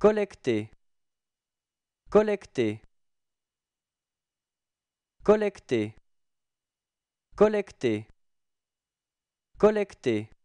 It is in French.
collecter, collecter, collecter, collecter, collecter.